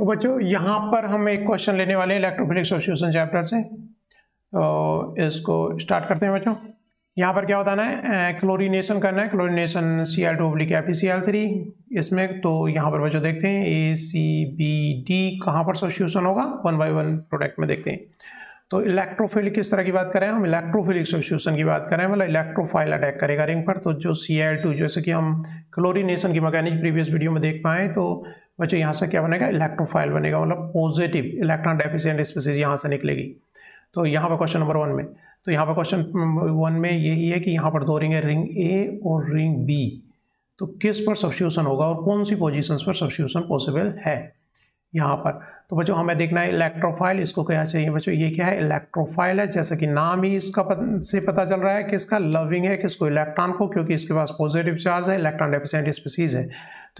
तो बच्चों, यहाँ पर हम एक क्वेश्चन लेने वाले हैं इलेक्ट्रोफिलिक सब्स्टिट्यूशन चैप्टर से। तो इसको स्टार्ट करते हैं बच्चों। यहाँ पर क्या बताना है? क्लोरीनेशन करना है। Chlorination C L two oblique F C L three इसमें तो यहाँ पर बच्चों देखते हैं ए सी बी डी कहाँ पर सब्स्टिट्यूशन होगा? वन बाई वन प्रोडक्ट में देखते हैं। तो इलेक्ट्रोफिलिक किस तरह की बात करें? हम इलेक्ट्रोफिलिक सब्स्टिट्यूशन की बात करें। मतलब इलेक्ट्रोफाइल अटैक करेगा रिंग पर। तो जो सी एल टू जैसे कि हम क्लोरीनेशन की मैकेनिक प्रीवियस वीडियो में देख पाए तो बच्चों यहाँ से क्या बनेगा? इलेक्ट्रोफाइल बनेगा मतलब पॉजिटिव इलेक्ट्रॉन डेफिशिएंट स्पीसीज यहाँ से निकलेगी। तो यहाँ पर क्वेश्चन नंबर वन में। तो यहाँ पर क्वेश्चन वन में यही है कि यहाँ पर दो रिंग है रिंग ए और रिंग बी तो किस पर सब्स्टिट्यूशन होगा और कौन सी पोजीशंस पर सब्स्टिट्यूशन पॉसिबल है? यहाँ पर। तो बच्चों हमें देखना है इलेक्ट्रोफाइल इसको क्या चाहिए बच्चों? ये क्या है? इलेक्ट्रोफाइल है जैसा कि नाम ही इसका पत, से पता चल रहा है किसका? लविंग है किसको? इलेक्ट्रॉन को क्योंकि इसके पास पॉजिटिव चार्ज है इलेक्ट्रॉन डेफिशिएंट स्पीसीज है।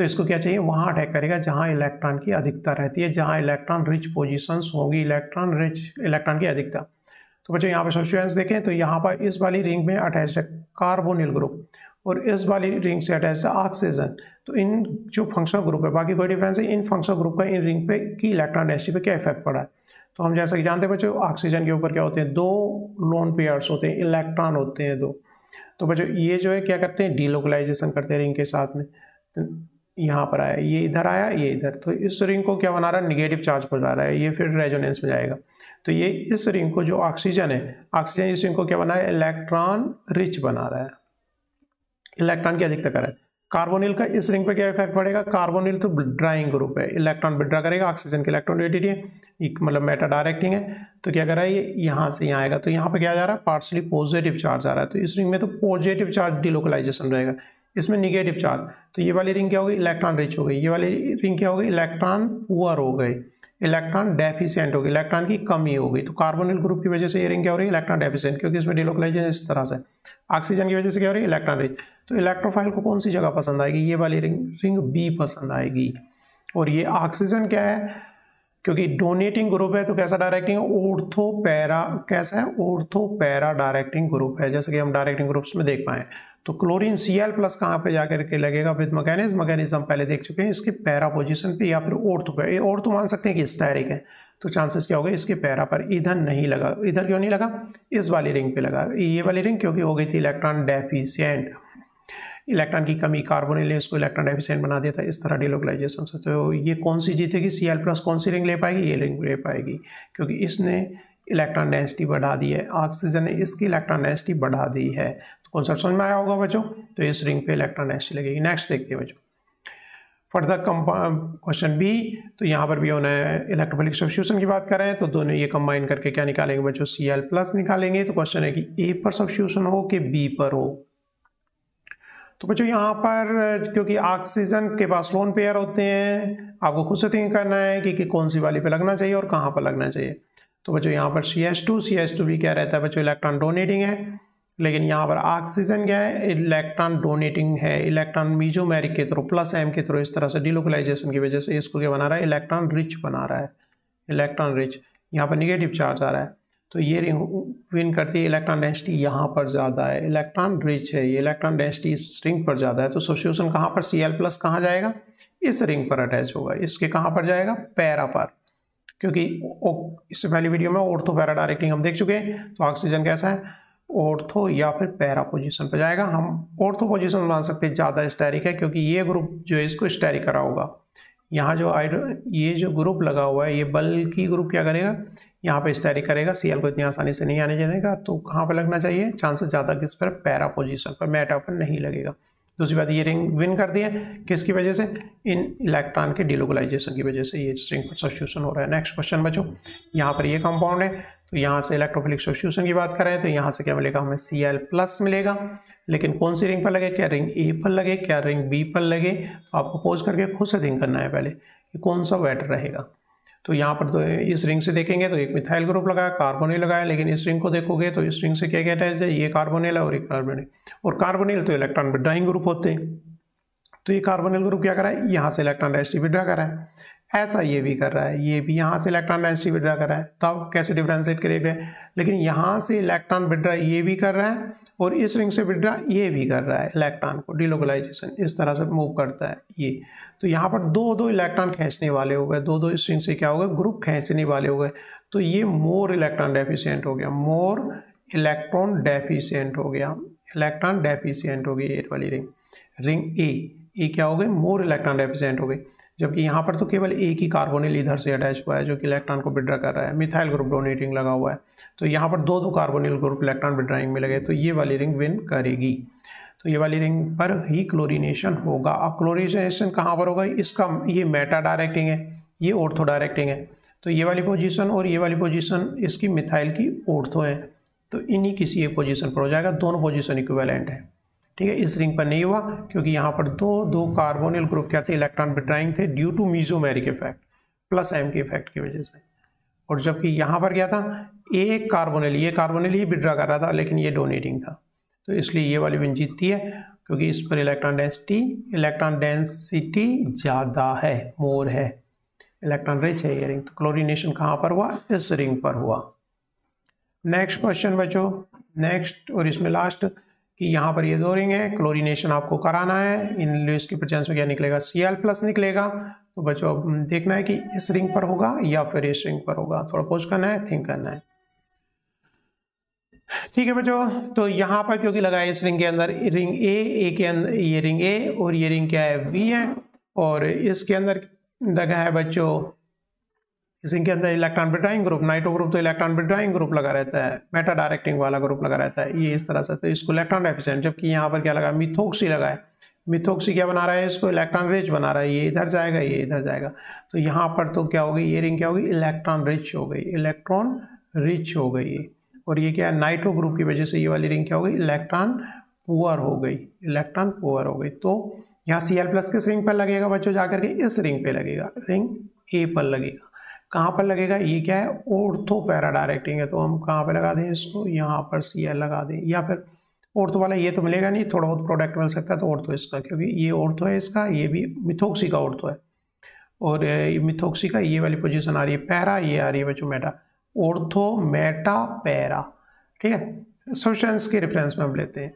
तो इसको क्या चाहिए? वहाँ अटैक करेगा, जहाँ इलेक्ट्रॉन की अधिकता रहती है, जहाँ इलेक्ट्रॉन रिच पोजिशंस होगी इलेक्ट्रॉन रिच इलेक्ट्रॉन की अधिकता। तो बच्चों, यहाँ पर सब्सटेंस देखें तो यहाँ पर इस वाली रिंग में अटैच है कार्बोनिल ग्रुप और इस वाली रिंग से अटैच है ऑक्सीजन तो इन जो फंक्शनल ग्रुप है, बाकी कोई डिफरेंस है इन फंक्शनल ग्रुप का इन रिंग पे की इलेक्ट्रॉन डेंसिटी पे क्या इफ़ेक्ट पड़ा है? तो हम जैसा कि जानते हैं बच्चों ऑक्सीजन के ऊपर क्या होते हैं? दो लोन पेयर्स होते हैं इलेक्ट्रॉन होते हैं दो। तो बच्चों, ये जो है, क्या करते हैं? डीलोकलाइजेशन करते हैं रिंग के साथ में। यहाँ पर आया, ये इधर आया, ये इधर। तो इस रिंग को क्या बना रहा है? निगेटिव चार्ज बना रहा है। ये फिर रेजोनेंस में जाएगा। तो ये इस रिंग को जो ऑक्सीजन है ऑक्सीजन इस रिंग को क्या बना है? इलेक्ट्रॉन रिच बना रहा है। इलेक्ट्रॉन की अधिकता कर रहा है। कार्बोनिल का इस रिंग पे क्या इफ़ेक्ट पड़ेगा? कार्बोनिल तो ड्राइंग ग्रुप है। इलेक्ट्रॉन विड्रा करेगा ऑक्सीजन के इलेक्ट्रॉन है। मतलब मेटा डायरेक्टिंग है। तो क्या कर रहा है? ये यहाँ से यहाँ आएगा। तो यहाँ पे क्या जा रहा है? पार्सली पॉजिटिव चार्ज आ रहा है। तो इस रिंग में तो पॉजिटिव चार्ज डिलोकलाइजेशन रहेगा। इसमें निगेटिव चार्ज तो ये वाली रिंग क्या हो गई? इलेक्ट्रॉन रिच हो गई। ये वाली रिंग क्या हो गई? इलेक्ट्रॉन पुअर हो गए इलेक्ट्रॉन डेफिशिएंट हो गई। इलेक्ट्रॉन की कमी हो गई। तो कार्बोनिल ग्रुप की वजह से ये रिंग क्या हो रही है? इलेक्ट्रॉन डेफिशिएंट क्योंकि इसमें डिलोकलाइजेशन इस तरह से। ऑक्सीजन की वजह से क्या हो रही है? इलेक्ट्रॉन रिच तो इलेक्ट्रोफाइल को कौन सी जगह पसंद आएगी? ये वाली रिंग रिंग बी पसंद आएगी। और ये ऑक्सीजन क्या है? क्योंकि डोनेटिंग ग्रुप है तो कैसा डायरेक्टिंग ओर्थो पैरा कैसा है? ओर्थो पैरा डायरेक्टिंग ग्रुप है, जैसे कि हम डायरेक्टिंग ग्रुप्स में देख पाए। तो क्लोरीन सी एल प्लस कहाँ पे जाकर के लगेगा? विद मैकेनिज्म मैकेनिज्म हम पहले देख चुके हैं, इसके पैरा पोजीशन पे या फिर ओर्थ पे। ओर्थ मान सकते हैं कि स्टैरिक है तो चांसेस क्या हो गए? इसके पैरा पर इधर नहीं लगा। इधर क्यों नहीं लगा? इस वाली रिंग पे लगा। ये वाली रिंग क्योंकि हो गई थी इलेक्ट्रॉन डेफिशिएंट इलेक्ट्रॉन की कमी कार्बोनिल ने इसको इलेक्ट्रॉन डेफिशिएंट बना दिया था, इस तरह डिलोकलाइजेशन से। तो ये कौन सी जीतेगी सी एल प्लस कौन सी रिंग ले पाएगी? ये रिंग ले पाएगी, क्योंकि इसने इलेक्ट्रॉन डेंसिटी बढ़ा दी है, ऑक्सीजन ने इसकी इलेक्ट्रॉन डेंसिटी बढ़ा दी है। तो कौन कॉन्सेप्ट समझ में आया होगा बच्चों? तो इस रिंग पे इलेक्ट्रॉन ऐसी लगेगी। नेक्स्ट देखते हैं बच्चों। फर्दर क्वेश्चन बी तो यहाँ पर भी होना है इलेक्ट्रोफिलिक सब्स्टिट्यूशन की बात करें तो दोनों ये कंबाइन करके क्या निकालेंगे बच्चों? सी एल प्लस निकालेंगे तो क्वेश्चन है कि ए पर सब्स्टिट्यूशन हो कि बी पर हो? तो बच्चों यहाँ पर क्योंकि ऑक्सीजन के पास लोन पेयर होते हैं आपको खुद से थिंक करना है कि, कि कौन सी वाली पे लगना चाहिए और कहाँ पर लगना चाहिए। तो बच्चों यहाँ पर C S two C S two भी क्या रहता है बच्चों इलेक्ट्रॉन डोनेटिंग है। लेकिन यहाँ पर ऑक्सीजन क्या है? इलेक्ट्रॉन डोनेटिंग है। इलेक्ट्रॉन मीजोमेरिक के थ्रू प्लस एम के थ्रू इस तरह से डिलोकलाइजेशन की वजह से इसको क्या बना रहा है? इलेक्ट्रॉन रिच बना रहा है। इलेक्ट्रॉन रिच यहाँ पर निगेटिव चार्ज आ रहा है। तो ये रिंग विन करती है इलेक्ट्रॉन डेंसिटी यहाँ पर ज़्यादा है इलेक्ट्रॉन रिच है, ये इलेक्ट्रॉन डेंसिटी इस रिंग पर ज़्यादा है तो सोल्यूशन कहाँ पर सी एल प्लस कहाँ जाएगा? इस रिंग पर अटैच होगा, इसके कहाँ पर जाएगा? पैरा पर, क्योंकि इससे पहली वीडियो में ऑर्थो पैरा डायरेक्टिंग हम देख चुके हैं तो ऑक्सीजन कैसा है? ऑर्थो या फिर पैरा पोजीशन पर जाएगा, हम ऑर्थो पोजीशन मान सकते हैं, ज़्यादा स्टैरिक है, क्योंकि ये ग्रुप जो है इसको स्टैरिक करा होगा। यहाँ जो आइड ये जो ग्रुप लगा हुआ है, ये बल की ग्रुप क्या करेगा? यहाँ पे स्टैरिक करेगा सीएल को इतनी आसानी से नहीं आने देगा तो कहाँ पर लगना चाहिए? चांसेस ज़्यादा किस पर? पैरा पोजिशन पर। मेटा पर नहीं लगेगा। दूसरी बात, ये रिंग विन कर दिया। किसकी वजह से? इन इलेक्ट्रॉन के डिलोकलाइजेशन की वजह से ये रिंग पर सब्स्टिट्यूशन हो रहा है। नेक्स्ट क्वेश्चन बचो यहाँ पर ये कंपाउंड है। तो यहाँ से इलेक्ट्रोफिलिक सब्स्टिट्यूशन की बात करें तो यहाँ से क्या मिलेगा? हमें सी एल प्लस मिलेगा। लेकिन कौन सी रिंग पर लगे, क्या रिंग ए पर लगे, क्या रिंग बी पर लगे तो आपको पोज करके खुद से थिंक करना है पहले कि कौन सा बेटर रहेगा। तो यहाँ पर तो इस रिंग से देखेंगे तो एक मिथाइल ग्रुप लगाया कार्बोनिल लगाया, लेकिन इस रिंग को देखोगे तो इस रिंग से क्या क्या है? ये कार्बोनिल है और ये कार्बोनिल और कार्बोनिल तो इलेक्ट्रॉन विड्राइंग ग्रुप होते हैं। तो ये कार्बोनिल ग्रुप क्या कर रहा है? यहाँ से इलेक्ट्रॉन डेंसिटी विड्रा करा है। ऐसा ये भी कर रहा है, ये भी यहाँ से इलेक्ट्रॉन डेंसिटी विड्रा कर रहा है। तो आप कैसे डिफ्रेंशिएट करेंगे लेकिन यहाँ से इलेक्ट्रॉन विड्रा ये भी कर रहा है और इस रिंग से विड्रा ये भी कर रहा है इलेक्ट्रॉन को। डिलोकलाइजेशन इस तरह से मूव करता है ये। तो यहाँ पर दो दो इलेक्ट्रॉन खींचने वाले हो गए। दो दो इस रिंग से क्या हो गए? ग्रुप खींचने वाले हो गए। तो ये मोर इलेक्ट्रॉन डेफिशियंट हो गया। मोर इलेक्ट्रॉन डेफिशियंट हो गया। इलेक्ट्रॉन डेफिशियंट हो गई ये वाली रिंग रिंग ए ए क्या हो गए? मोर इलेक्ट्रॉन डेफिशियंट हो गए। जबकि यहाँ पर तो केवल एक ही कार्बोनिल इधर से अटैच हुआ है, जो कि इलेक्ट्रॉन को विड्रा कर रहा है। मिथाइल ग्रुप डोनेटिंग लगा हुआ है। तो यहाँ पर दो दो कार्बोनिल ग्रुप इलेक्ट्रॉन विड्राइंग में लगे तो ये वाली रिंग विन करेगी। तो ये वाली रिंग पर ही क्लोरिनेशन होगा। अब क्लोरिनेशन कहाँ पर होगा? इसका ये मेटा डायरेक्टिंग है, ये ओर्थो डायरेक्टिंग है। तो ये वाली पोजीशन और ये वाली पोजीशन इसकी मिथाइल की ऑर्थो है। तो इन्हीं किसी एक पोजीशन पर हो जाएगा। दोनों पोजीशन इक्विवेलेंट है। ठीक है, इस रिंग पर नहीं हुआ, क्योंकि यहाँ पर दो दो कार्बोनिल ग्रुप क्या थे? इलेक्ट्रॉन विड्राइंग थे due to mesomeric effect plus M के इफ़ेक्ट की वजह से। और जबकि यहाँ पर क्या था? एक कार्बोनिल ये कार्बोनिल ही विड्रा कर रहा था, लेकिन ये डोनेटिंग था। तो इसलिए ये वाली विन जीतती है क्योंकि इस पर इलेक्ट्रॉन डेंसिटी इलेक्ट्रॉन डेंसिटी ज़्यादा है मोर है। इलेक्ट्रॉन रिच है ये रिंग तो क्लोरिनेशन कहाँ पर हुआ? इस रिंग पर हुआ। नेक्स्ट क्वेश्चन बचो नेक्स्ट और इसमें लास्ट कि यहाँ पर ये दो रिंग है क्लोरिनेशन आपको कराना है, इन लुइस की प्रचेंस में क्या निकलेगा? सी एल प्लस निकलेगा। तो बच्चों, अब देखना है कि इस रिंग पर होगा या फिर इस रिंग पर होगा। थोड़ा पोज करना है थिंक करना है। ठीक है बच्चों तो यहाँ पर क्योंकि लगा है इस रिंग के अंदर, रिंग ए ए के अंदर ये रिंग ए और ये रिंग क्या है? वी है। और इसके अंदर लगा है बच्चों इनके अंदर electron withdrawing group nitro group तो इलेक्ट्रॉन बिट्राइंग ग्रुप लगा रहता है मेटा डायरेक्टिंग वाला ग्रुप लगा रहता है, ये इस तरह से। तो इसको इलेक्ट्रॉन डेफिशिएंट जबकि यहाँ पर क्या लगा? मिथोक्सी लगा है। मिथोक्सी क्या बना रहा है? इसको इलेक्ट्रॉन रिच बना रहा है। ये इधर जाएगा, ये इधर जाएगा। तो यहाँ पर तो क्या होगी ये रिंग क्या होगी इलेक्ट्रॉन रिच हो गई। इलेक्ट्रॉन रिच हो गई और ये क्या है? नाइट्रो ग्रुप की वजह से ये वाली रिंग क्या हो गई? इलेक्ट्रॉन पुअर हो गई। इलेक्ट्रॉन पुअर हो गई। तो यहाँ सी एल प्लस किस रिंग पर लगेगा बच्चों? जाकर के इस रिंग पे लगेगा। रिंग ए पर लगेगा। कहाँ पर लगेगा? ये क्या है? ऑर्थो पैरा डायरेक्टिंग है तो हम कहाँ पर लगा दें इसको? यहाँ पर सी एल लगा दें, या फिर ऑर्थो वाला ये तो मिलेगा नहीं, थोड़ा बहुत प्रोडक्ट मिल सकता है तो ऑर्थो इसका, क्योंकि ये ऑर्थो है इसका, ये भी मिथोक्सी का ऑर्थो है। और मिथोक्सी का ये वाली पोजीशन आ रही है, पैरा ये आ रही है बच्चों मेटा ऑर्थो मेटा पैरा ठीक है? सब्सटेंस के रेफरेंस में हम लेते हैं।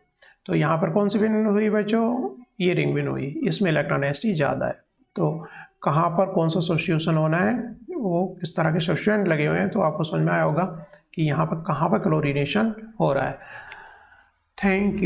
तो यहाँ पर कौन सी विन हुई बच्चों? ये रिंग विन हुई, इसमें इलेक्ट्रॉन एस ज़्यादा है। तो कहाँ पर कौन सा सब्सिट्यूशन होना है, वो किस तरह के सब्सिट्यूएंट लगे हुए हैं तो आपको समझ में आया होगा कि यहाँ पर कहाँ पर क्लोरीनेशन हो रहा है। Thank you